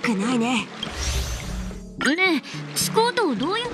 悪くないね。ねえスコートをどういう？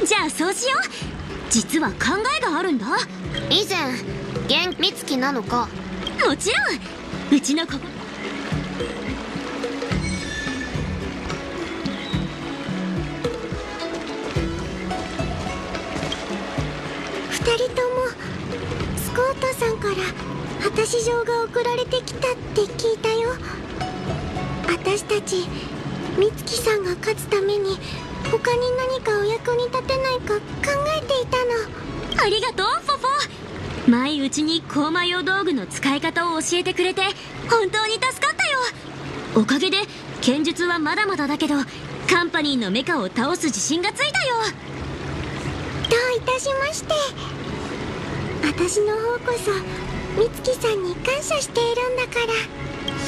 え？じゃあそうしよう。実は考えがあるんだ。以前現美月なのか？もちろん。うちのここ二人ともスコートさんから果たし状が送られてきたって聞いたよ。私たち美月さんが勝つために他に何かお役に立てないか考えていたの。ありがとうフォフォ前うちに高魔用道具の使い方を教えてくれて本当に助かったよ。おかげで剣術はまだまだだけどカンパニーのメカを倒す自信がついたよ。どういたしまして。私の方こそ美月さんに感謝しているんだから。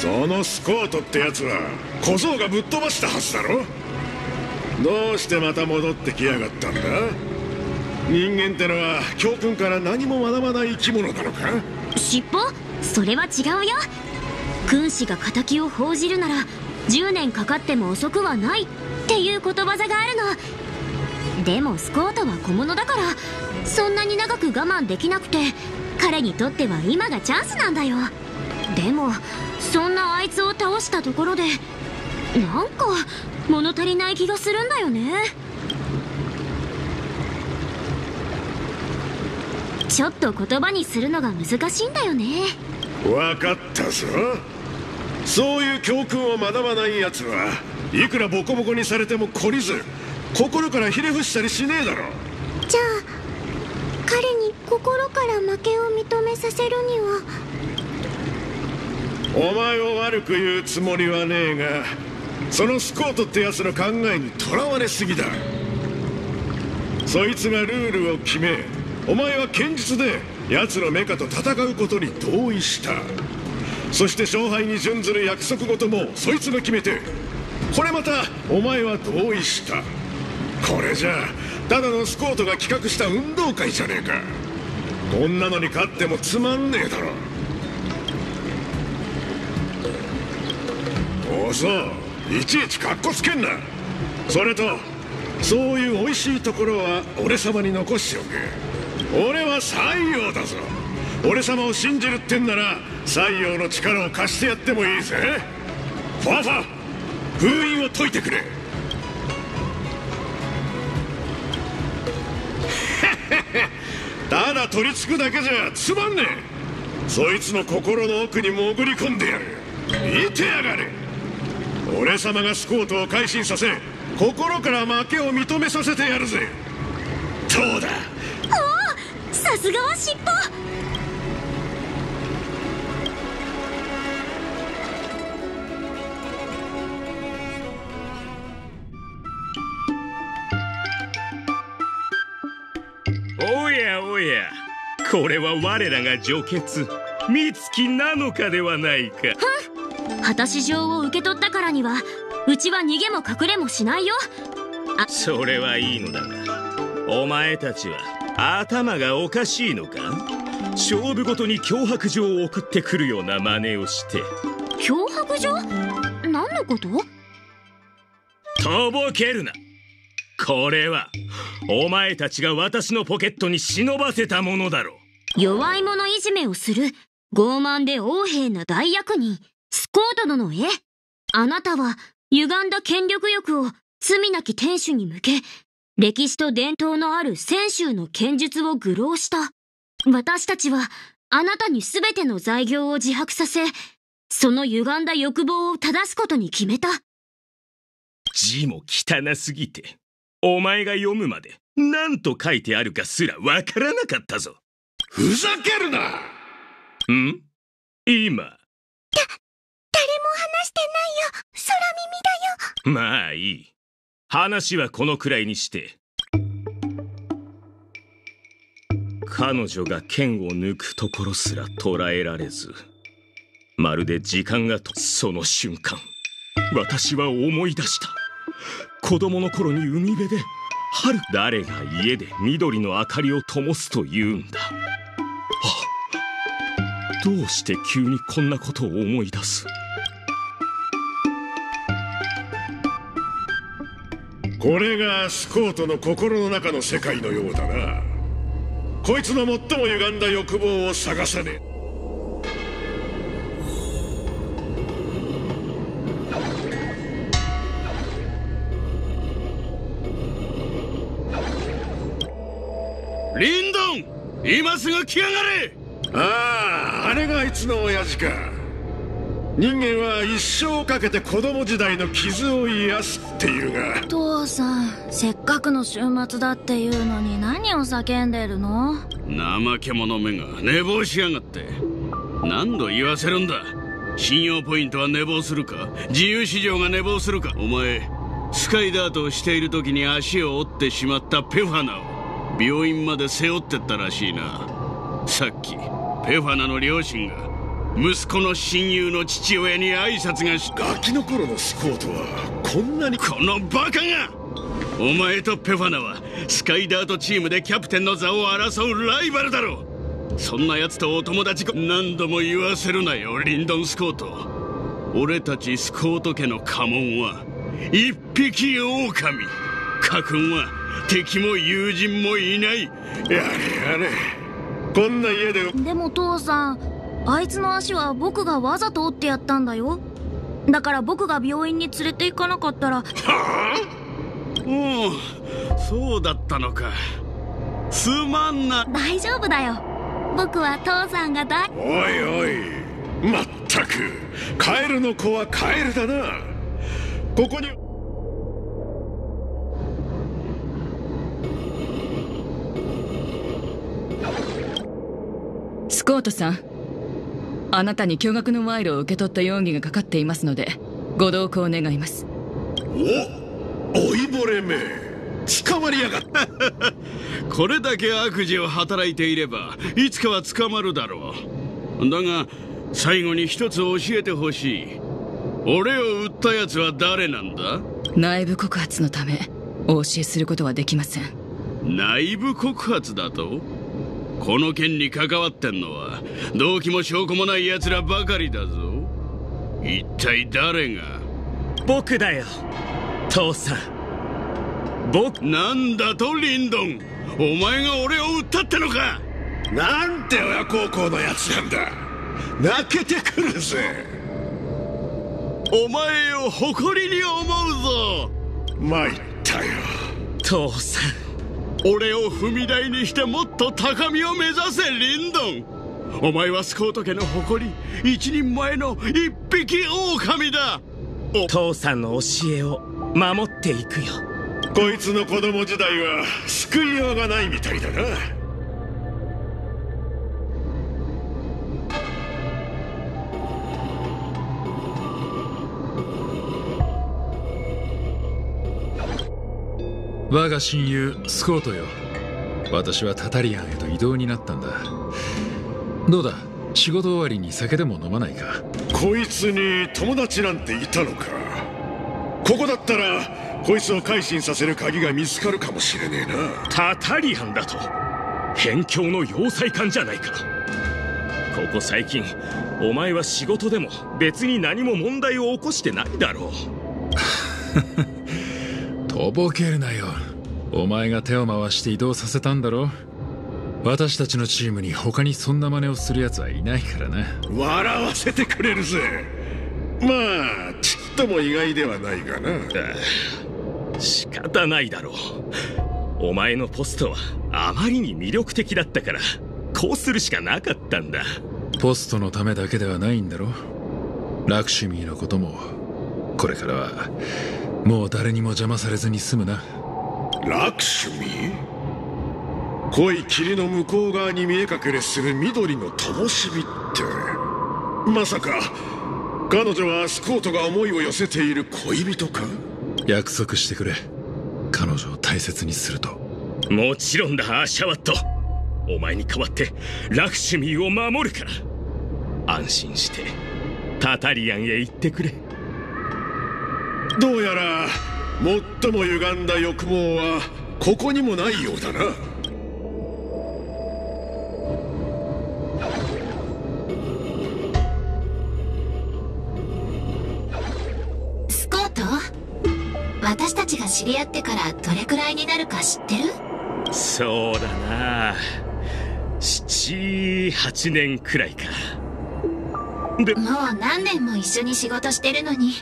そのスコートってやつは小僧がぶっ飛ばしたはずだろ。どうしてまた戻ってきやがったんだ？人間ってのは教訓から何も学ばない生き物なのか？尻尾？それは違うよ。君子が仇を報じるなら10年かかっても遅くはないっていうことわざがあるの。でもスコートは小物だからそんなに長く我慢できなくて彼にとっては今がチャンスなんだよ。でもそんなあいつを倒したところでなんか物足りない気がするんだよね。ちょっと言葉にするのが難しいんだよね。分かったぞ。そういう教訓を学ばない奴はいくらボコボコにされても懲りず心からひれ伏したりしねえだろ。じゃあ彼に心から負けを認めさせるには。お前を悪く言うつもりはねえがそのスコートってやつの考えにとらわれすぎだ。そいつがルールを決めお前は剣術で奴のメカと戦うことに同意した。そして勝敗に準ずる約束事もそいつが決めてこれまたお前は同意した。これじゃただのスコートが企画した運動会じゃねえか。こんなのに勝ってもつまんねえだろ。おそういちいちカッコつけんな。それとそういう美味しいところは俺様に残しておけ。俺は西洋だぞ。俺様を信じるってんなら西洋の力を貸してやってもいいぜ。ファーファ封印を解いてくれ。ただ取り付くだけじゃつまんねえ。そいつの心の奥に潜り込んでやる。見てやがれ。俺様がスコートを改心させ心から負けを認めさせてやるぜ。どうだ？おおさすがは尻尾。これは我らが女傑美月なのかではないか。果たし状を受け取ったからにはうちは逃げも隠れもしないよ。それはいいのだがお前たちは頭がおかしいのか？勝負ごとに脅迫状を送ってくるような真似をして。脅迫状？何のこと？とぼけるな。これはお前たちが私のポケットに忍ばせたものだろ弱い者いじめをする傲慢で横柄な大役人スコート殿へあなたは歪んだ権力欲を罪なき天守に向け歴史と伝統のある泉州の剣術を愚弄した。私たちはあなたに全ての罪業を自白させその歪んだ欲望を正すことに決めた。字も汚すぎてお前が読むまで何と書いてあるかすらわからなかったぞ。ふざけるな！ん？今？誰も話してないよ。空耳だよ。まあいい。話はこのくらいにして。彼女が剣を抜くところすら捉えられず。まるで時間がとその瞬間。私は思い出した。子供の頃に海辺で春誰が家で緑の明かりを灯すと言うんだ。あどうして急にこんなことを思い出す？これがスコートの心の中の世界のようだな。こいつの最も歪んだ欲望を探さねリンドン今すぐ来やがれ。あああれがあいつの親父か。人間は一生かけて子供時代の傷を癒すっていうが。父さんせっかくの週末だっていうのに何を叫んでるの？怠け者めが寝坊しやがって。何度言わせるんだ？信用ポイントは寝坊するか？自由市場が寝坊するか？お前スカイダートをしている時に足を折ってしまったペファナを病院まで背負ってったらしいな。さっきペファナの両親が息子の親友の父親に挨拶がしガキの頃のスコートはこんなにこのバカがお前とペファナはスカイダートチームでキャプテンの座を争うライバルだろう。そんな奴とお友達何度も言わせるなよリンドン・スコート。俺たちスコート家の家紋は一匹狼。家訓は敵も友人もいない。やれやれ。こんな家で。でも父さんあいつの足は僕がわざと折ってやったんだよ。だから僕が病院に連れて行かなかったら。おおそうだったのか。すまんな。大丈夫だよ。僕は父さんが大おいおい。まったく。カエルの子はカエルだな。ここにスコートさん。あなたに巨額の賄賂を受け取った容疑がかかっていますのでご同行願います。お老いぼれめ。捕まりやがった。これだけ悪事を働いていればいつかは捕まるだろう。だが最後に一つ教えてほしい。俺を売った奴は誰なんだ？内部告発のためお教えすることはできません。内部告発だと？この件に関わってんのは動機も証拠もない奴らばかりだぞ。一体誰が？僕だよ父さん。僕。なんだとリンドン？お前が俺を売ったってのか？なんて親孝行のやつなんだ。泣けてくるぜ。お前を誇りに思うぞ。参ったよ。父さん俺を踏み台にしてもっと高みを目指せリンドン。お前はスコート家の誇り一人前の一匹狼だ。父さんの教えを守っていくよ。こいつの子供時代は救いようがないみたいだな我が親友スコートよ。私はタタリアンへと異動になったんだ。どうだ？仕事終わりに酒でも飲まないか？こいつに友達なんていたのか？ここだったらこいつを改心させる鍵が見つかるかもしれねえな。タタリアンだと辺境の要塞官じゃないか。ここ最近お前は仕事でも別に何も問題を起こしてないだろう とぼけるなよ。お前が手を回して移動させたんだろ？私たちのチームに他にそんな真似をする奴はいないからな。笑わせてくれるぜ。まあちっとも意外ではないがな。仕方ないだろう。お前のポストはあまりに魅力的だったからこうするしかなかったんだ。ポストのためだけではないんだろ？ラクシュミーのこともこれからはもう誰にも邪魔されずに済むな。ラクシュミ？ー濃い霧の向こう側に見え隠れする緑の灯火って。まさか彼女はスコートが思いを寄せている恋人か？約束してくれ。彼女を大切にすると。もちろんだアシャワット。お前に代わってラクシュミーを守るから。安心してタタリアンへ行ってくれどうやら最も歪んだ欲望はここにもないようだな。スコート？私たちが知り合ってからどれくらいになるか知ってる？そうだな。78年くらいか。もう何年も一緒に仕事してるのに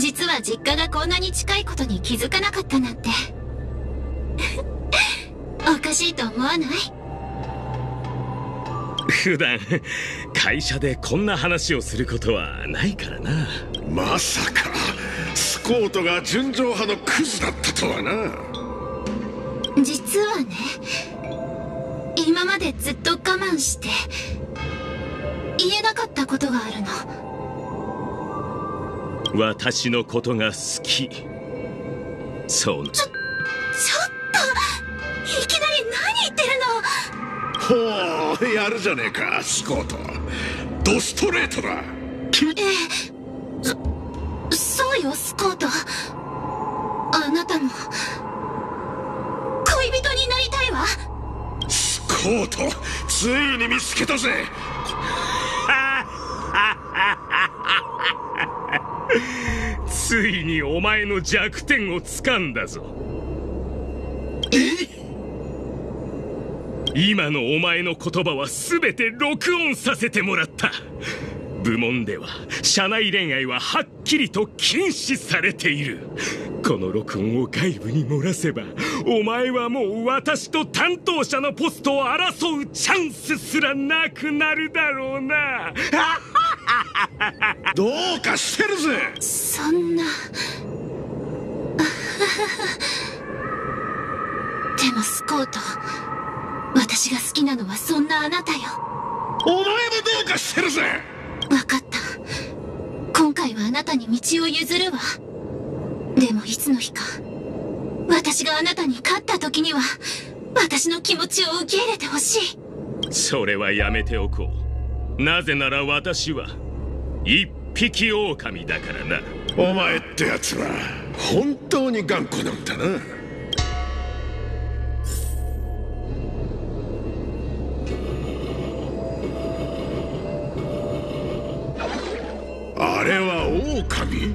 実は実家がこんなに近いことに気づかなかったなんて。おかしいと思わない？普段会社でこんな話をすることはないからな。まさかスコートが純情派のクズだったとはな。実はね今までずっと我慢して言えなかったことがあるの私のことが好き。そうちょちょっといきなり何言ってるの？ほうやるじゃねえかスコート。ドストレートだ。ええ。そそうよスコート。あなたも。恋人になりたいわ。スコートついに見つけたぜついにお前の弱点を掴んだぞ。今のお前の言葉は全て録音させてもらった。部門では社内恋愛ははっきりと禁止されている。この録音を外部に漏らせばお前はもう私と担当者のポストを争うチャンスすらなくなるだろうな。あ どうかしてるぜ。そんな。でもスコート私が好きなのはそんなあなたよ。お前もどうかしてるぜ。分かった。今回はあなたに道を譲るわ。でもいつの日か私があなたに勝った時には私の気持ちを受け入れてほしい。それはやめておこうなぜなら私は一匹狼だからな。お前ってやつは本当に頑固なんだな。あれは狼？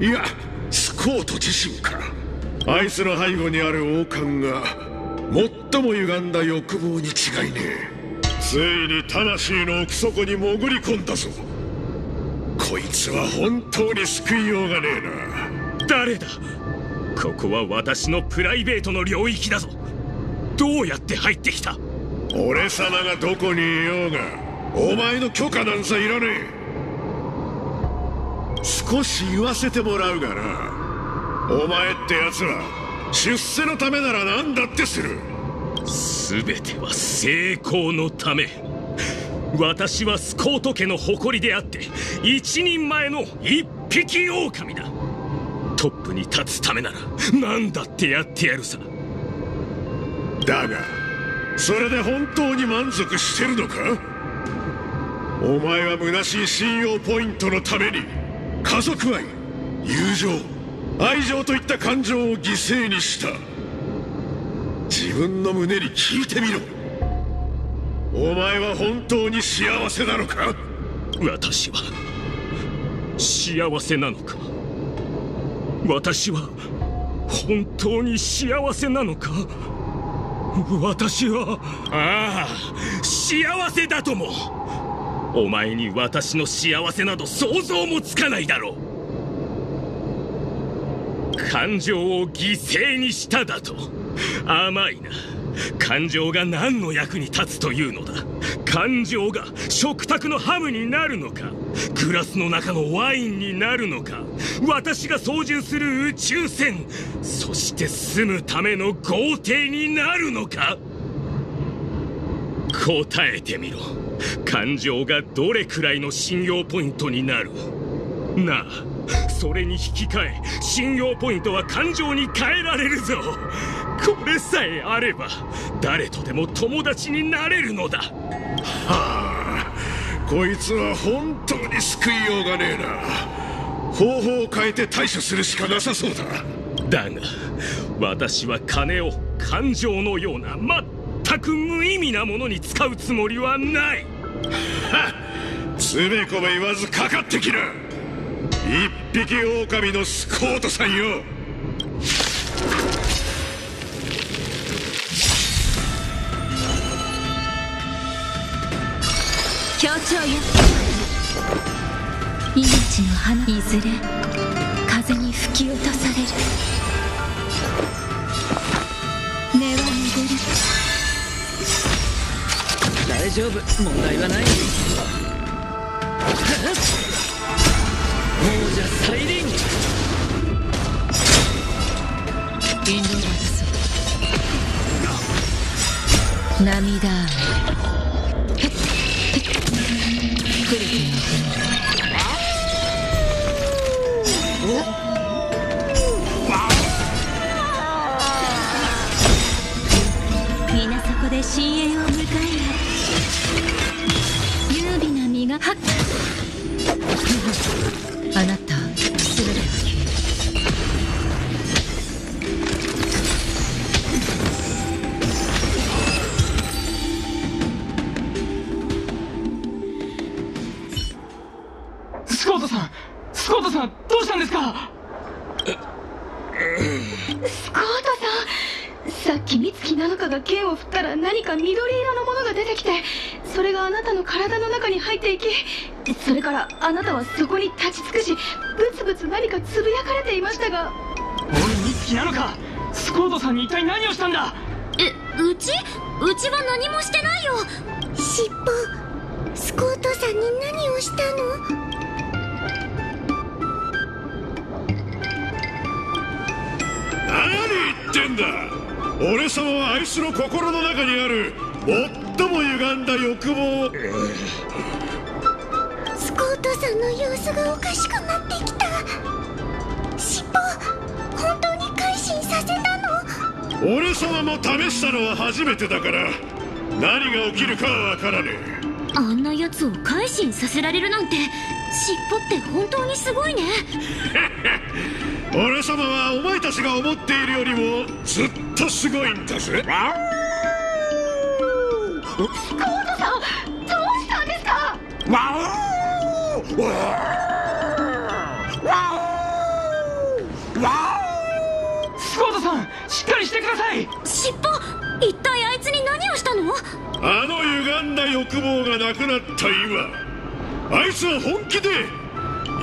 いやスコート自身かあいつの背後にある王冠が最も歪んだ欲望に違いねえ。ついに魂の奥底に潜り込んだぞ。こいつは本当に救いようがねえな。誰だ？ここは私のプライベートの領域だぞ。どうやって入ってきた？俺様がどこにいようがお前の許可なんざいらねえ。少し言わせてもらうがな。お前ってやつは出世のためなら何だってする全ては成功のため。私はスコート家の誇りであって一人前の一匹狼だ。トップに立つためなら何だってやってやるさ。だがそれで本当に満足してるのか？お前は虚しい信用ポイントのために家族愛友情愛情といった感情を犠牲にした。自分の胸に聞いてみろ。お前は本当に幸せなのか？私は幸せなのか？私は本当に幸せなのか？私はああ幸せだとも。お前に私の幸せなど想像もつかないだろう。感情を犠牲にしただと。甘いな。感情が何の役に立つというのだ。感情が食卓のハムになるのか。グラスの中のワインになるのか。私が操縦する宇宙船。そして住むための豪邸になるのか。答えてみろ。感情がどれくらいの信用ポイントになる？なあ。それに引き換え信用ポイントは感情に変えられるぞ。これさえあれば誰とでも友達になれるのだ。はあこいつは本当に救いようがねえな。方法を変えて対処するしかなさそうだ。だが私は金を感情のような全く無意味なものに使うつもりはない。はっつべこべ言わずかかってきな一匹狼のスコートさんよ。協調よ。命の花。いずれ風に吹き落とされる。根は巡る。大丈夫。問題はない。再臨。引導を渡そう。涙。雨トさんさっき美月なのかが剣を振ったら何か緑色のものが出てきてそれがあなたの体の中に入っていきそれからあなたはそこに立ち尽くしブツブツ何かつぶやかれていましたが。おい美月なのか？スコートさんに一体何をしたんだ？えうち？うちは何もしてないよ。尻尾。スコートさんに何をしたの？何言ってんだ？俺様はあいつの心の中にある最も歪んだ欲望。スコートさんの様子がおかしくなってきた。尻尾本当に改心させたの？俺様も試したのは初めてだから何が起きるかはわからねあんなやつを改心させられるなんて尻尾って本当にすごいね。え 俺様はお前たちが思っているよりもずっとすごいんだぜ。スコートさんどうしたんですかスコートさんしっかりしてください尻尾一体あいつに何をしたのあの歪んだ欲望がなくなった今あいつは本気で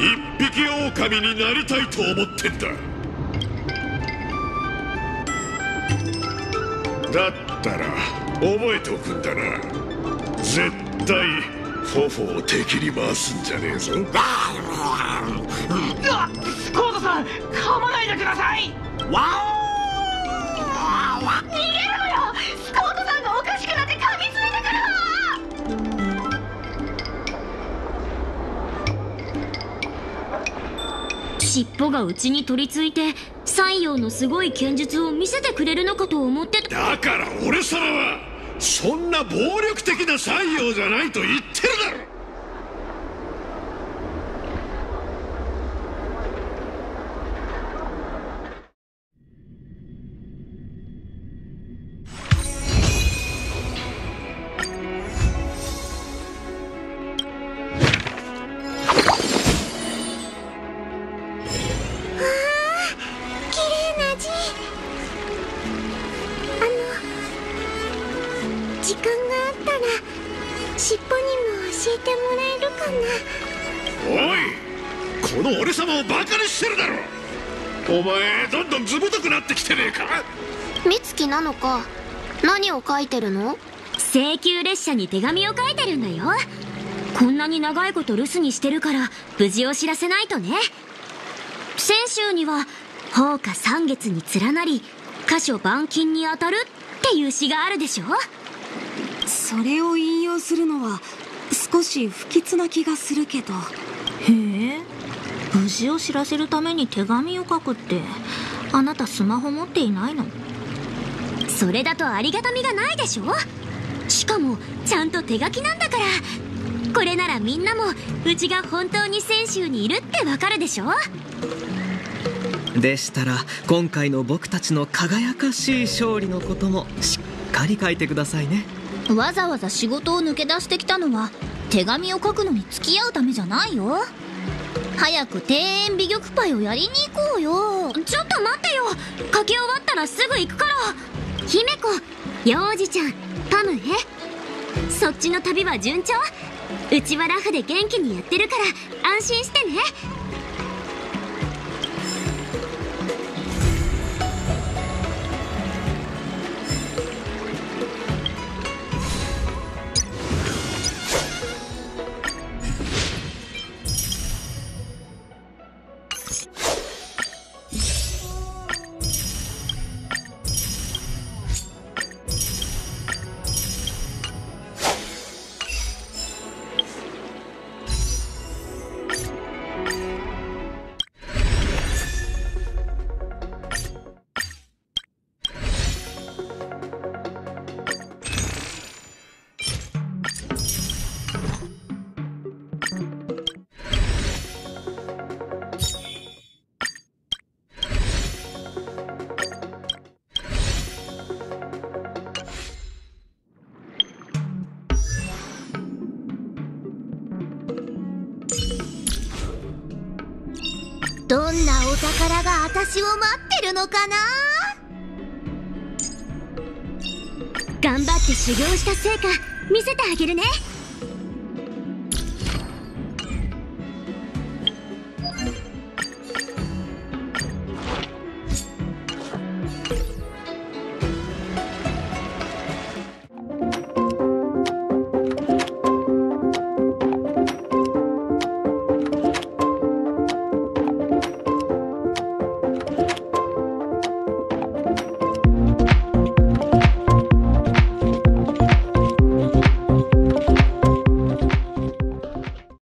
一匹狼になりたいと思ってんだ。だったら覚えておくんだな。絶対フォフォを敵に回すんじゃねえぞ。うわスコートさん噛まないでください。逃げ尻尾がうちに取り付いて西洋のすごい剣術を見せてくれるのかと思ってだから俺様はそんな暴力的な西洋じゃないと言ってるだろなのか何を書いてるの？請求列車に手紙を書いてるんだよ。こんなに長いこと留守にしてるから無事を知らせないとね。先週には宝華三月に連なり箇所板金に当たるっていう詩があるでしょ。それを引用するのは少し不吉な気がするけど。へえ。無事を知らせるために手紙を書くってあなたスマホ持っていないの？それだとありがたみがないでしょ。しかもちゃんと手書きなんだから。これならみんなもうちが本当に泉州にいるってわかるでしょ。でしたら今回の僕たちの輝かしい勝利のこともしっかり書いてくださいね。わざわざ仕事を抜け出してきたのは手紙を書くのに付き合うためじゃないよ。早く庭園美玉パイをやりに行こうよ。ちょっと待ってよ。書き終わったらすぐ行くから姫子幼児ちゃんパムへそっちの旅は順調。うちはラフで元気にやってるから安心してね。どんなお宝が私を待ってるのかな？頑張って修行した成果見せてあげるね。